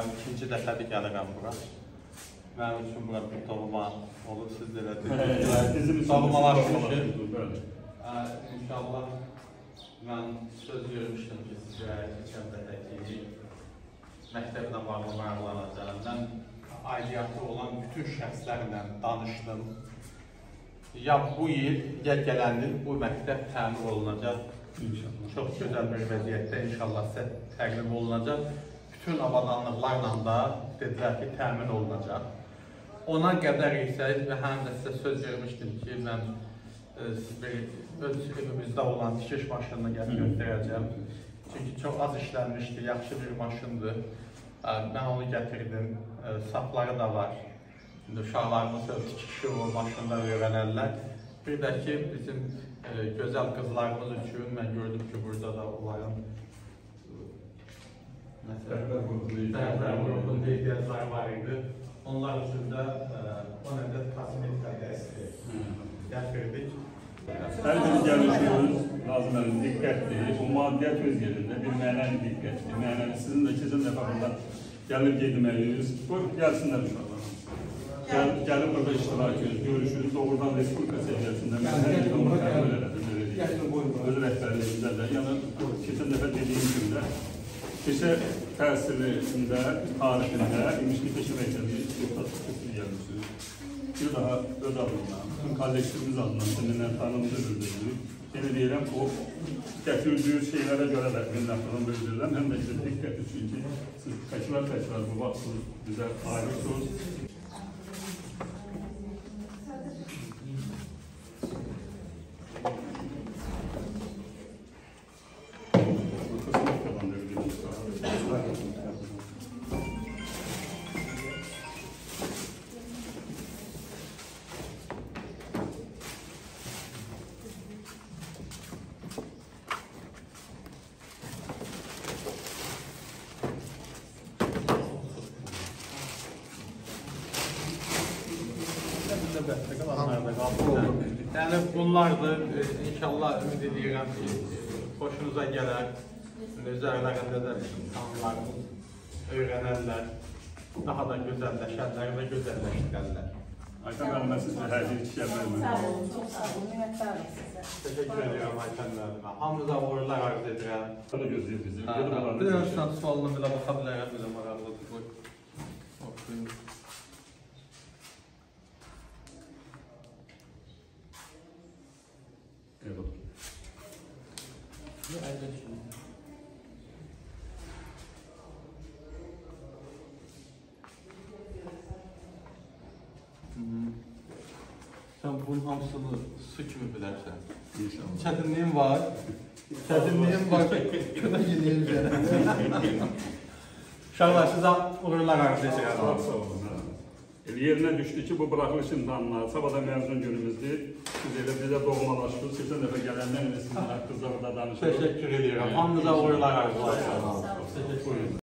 Mən ikinci dəfədir gəlirəm bura. Mənim üçün bura bir doğma olur, siz də elə Bizim üçün Doğmalaşmışıq. İnşallah mən söz vermişdim ki, sizə keçən dəfəki məktəblə bağlı maraqlanacağım. Mən aidiyyatı olan bütün şəxslərlə danışdım. Ya bu il, ya gələn il bu məktəb təmir olunacaq. İnşallah. Çox gözəl bir vəziyyətdə inşallah sizə təqdim olunacaq. Bütün avadanlıqlarla da dedilər ki, təmin olunacaq. Ona qədər isə və həm də sizə söz vermişdim ki, mən e, bir öz evimizdə olan tikiş maşınını gəlib göstərəcəm. Çünki çox az işlənmişdi, yaxşı bir maşındır. E, Mən onu gətirdim, e, sapları da var. İndi uşaqlarımız tikişi o maşında öyrənərlər. Bir də ki, bizim e, gözəl qızlarımız üçün mən gördüm ki, burada da onların Rəhbər qrupu Rəhbər qrupunun ehtiyacları var. idi. Onlar üçün də e, o nədə kosmetika dəsti gətirdik. Hər bir gəlişiniz lazım olan diqqətli, bu maddiyyat öz yerində bir mənəvi diqqətli, mənəvi sizin də keçən dəfə burada gəlib gedməyiniz, bu gəlsinlər inşallah. Gəl, gəlib burada iştirak edin, görüşünüz doğrudan Respublika səviyyəsində mən hər gün onu qəbul elədim, belə deyim. Öz rəhbərliyimdə də, yəni keçən dəfə dediyim kimi də peşə təhsilində, tarixində İmişli Peşə Məktəbi deputat siz gəlmişsiniz. Bir daha öz adından, bütün kollektivimiz adından sizə minnətdarlığımızı bildiririk. Belə deyirəm, o gətirdiyi şeylərə görə də minnətdarlığımı bildirirəm. Həm də sizə diqqət üçün ki, siz təkrar-təkrar bu vaxtı bizə ayırırsınız. Yəni bunlardır. E, İnşallah ümid edirəm ki, xoşunuza gələr. Üzərlərində də insanlarımız öyrənərlər. Daha da gözəlləşərlər və gözəlləşdirərlər. Aytan müəllim, mən sizə hər bir işə Sağ bilmirəm. olun, çox sağ olun. Minnətdarım sizə. Təşəkkür edirəm Aytən müəllimə. Hamınıza uğurlar arzu edirəm. Burada gözləyir bizi. Hə, Gedib hə. onları Bir gözləyir. dənə sualını belə baxa bilərəm, belə maraqlıdır. Qoy. Sən bunun hamısını su kimi bilərsən. İnşallah. Çətinliyim var. Çətinliyim var kömək edeyim sənə. Uşaqlar, sizə uğurlar arzu edirəm. sağ olun. Yerinə düşdü ki, bu buraxılış imtahanları, sabah da məzun günümüzdür. Siz elə bizə doğmalaşdınız. Keçən dəfə gələndən elə sizin haqqınızda burada danışırıq. Təşəkkür edirəm. Hamınıza uğurlar arzu edirəm. Sağ olun. Təşəkkür edirəm.